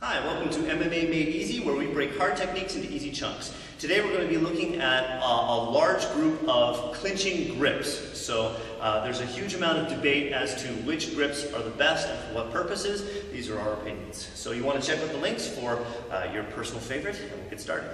Hi, welcome to MMA Made Easy, where we break hard techniques into easy chunks. Today we're going to be looking at uh, a large group of clinching grips. So uh, there's a huge amount of debate as to which grips are the best and for what purposes. These are our opinions. So you want to check out the links for uh, your personal favorite, and we'll get started.